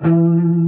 嗯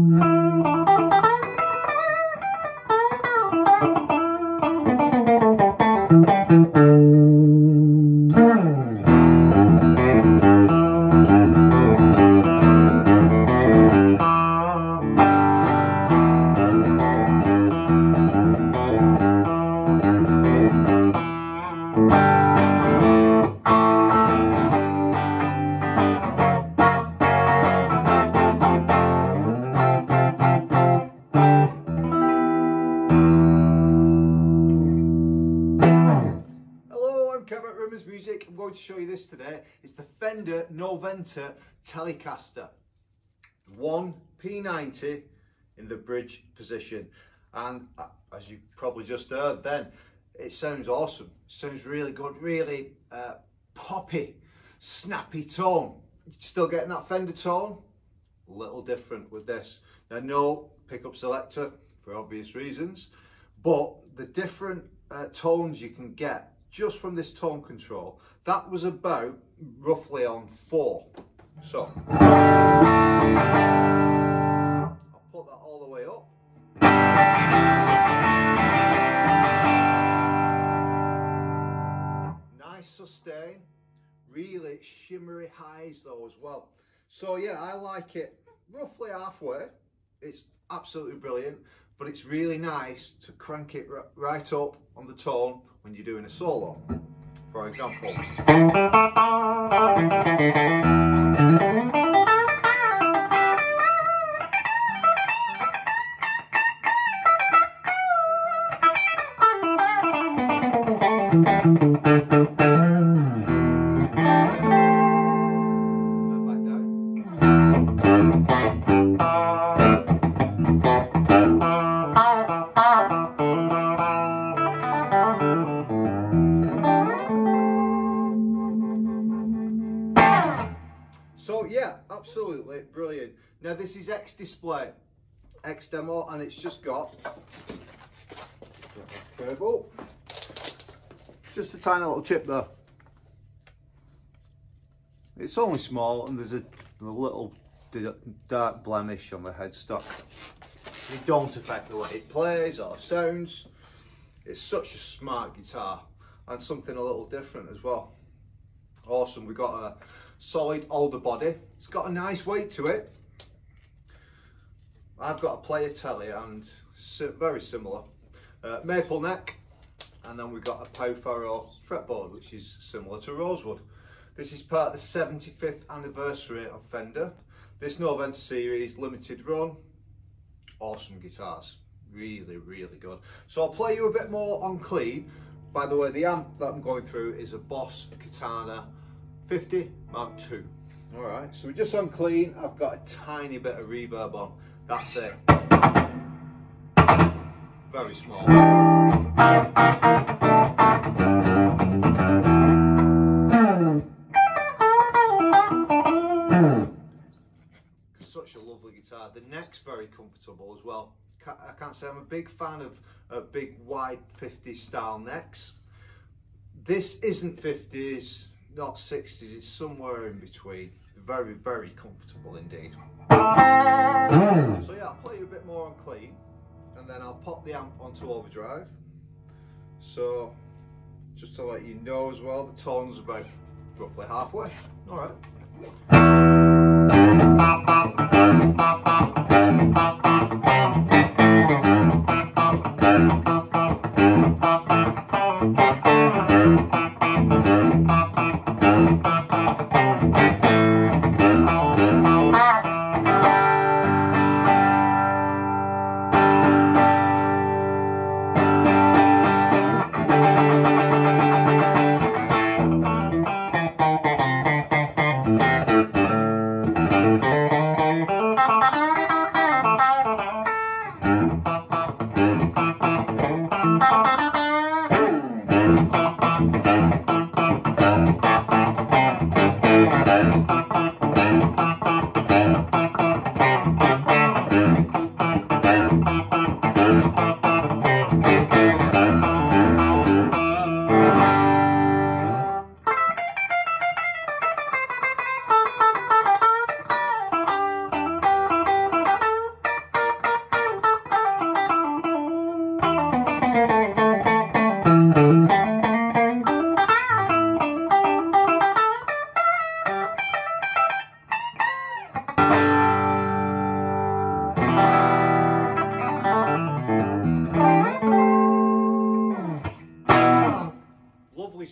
Music. I'm going to show you this today. It's the Fender Noventa Telecaster. One P90 in the bridge position. And uh, as you probably just heard then, it sounds awesome. Sounds really good, really uh, poppy, snappy tone. Still getting that Fender tone? A little different with this. Now no pickup selector for obvious reasons, but the different uh, tones you can get just from this tone control, that was about roughly on four. So, I'll put that all the way up. Nice sustain, really shimmery highs though as well. So yeah, I like it roughly halfway. It's absolutely brilliant, but it's really nice to crank it right up on the tone when you're doing a solo. For example. Absolutely brilliant. Now this is X Display, X Demo, and it's just got cable, just a tiny little chip there. It's only small and there's a, a little dark blemish on the headstock. It don't affect the way it plays or sounds. It's such a smart guitar and something a little different as well. Awesome, we've got a solid alder body. It's got a nice weight to it. I've got a player Tele and very similar. Uh, maple neck and then we've got a Pau fretboard which is similar to Rosewood. This is part of the 75th anniversary of Fender. This Noventa series limited run, awesome guitars, really really good. So I'll play you a bit more on clean. By the way the amp that I'm going through is a Boss Katana 50 Mark II. All right, so we're just on clean. I've got a tiny bit of reverb on. That's it. Very small. Such a lovely guitar. The neck's very comfortable as well. I can't say I'm a big fan of, of big wide 50s style necks. This isn't 50s, not 60s, it's somewhere in between. Very, very comfortable indeed. So yeah, I'll play you a bit more on clean and then I'll pop the amp onto overdrive. So just to let you know as well, the tone's about roughly halfway. All right.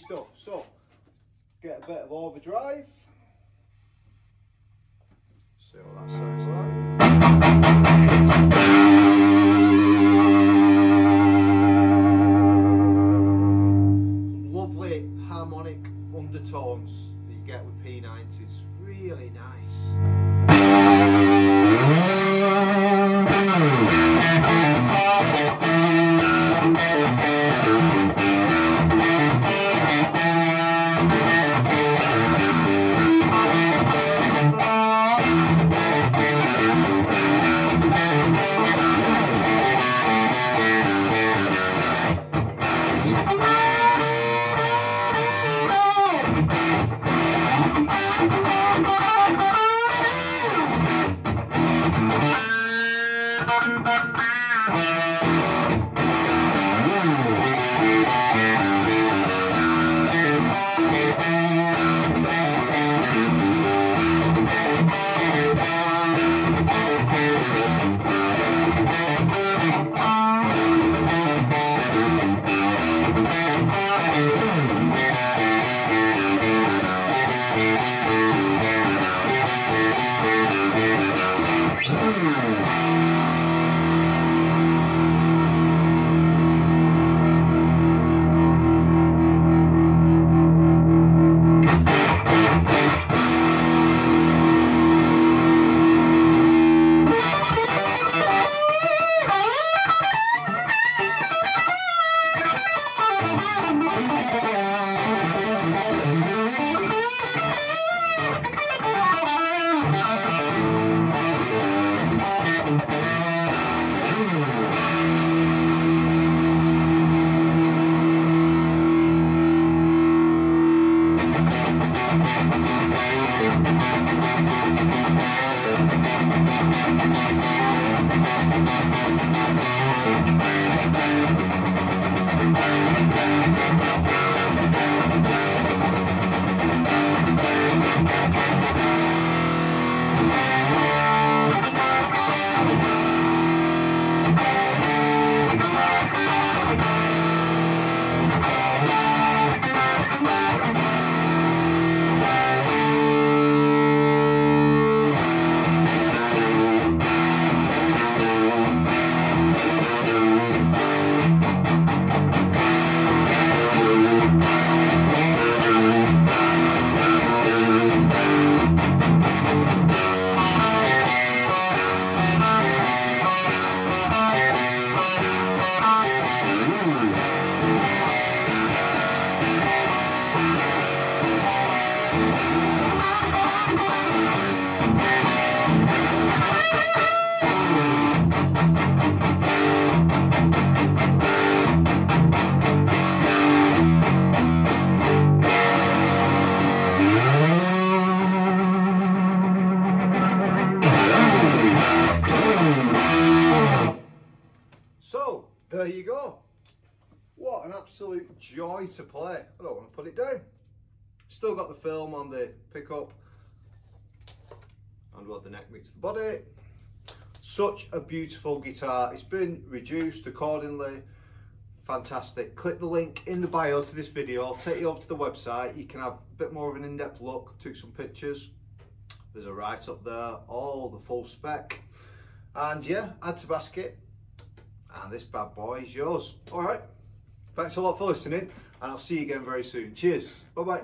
Stuff. So, get a bit of overdrive. See what that sounds like. lovely harmonic undertones that you get with P90s. Really nice. So, What an absolute joy to play. I don't want to put it down. Still got the film on the pickup and where the neck meets the body. Such a beautiful guitar. It's been reduced accordingly. Fantastic. Click the link in the bio to this video. I'll take you over to the website. You can have a bit more of an in-depth look. Took some pictures. There's a write-up there. All the full spec. And yeah, add to basket. And this bad boy is yours. All right. Thanks a lot for listening. And I'll see you again very soon. Cheers. Bye-bye.